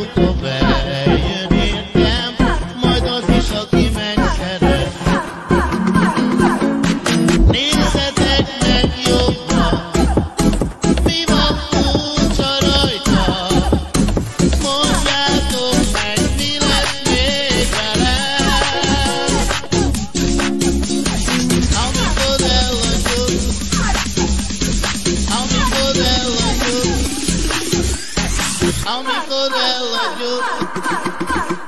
muito velho. Aumento de la lluvia.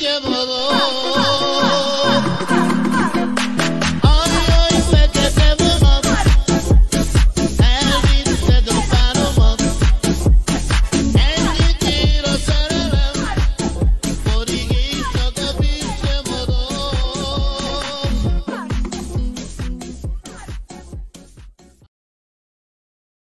Llevado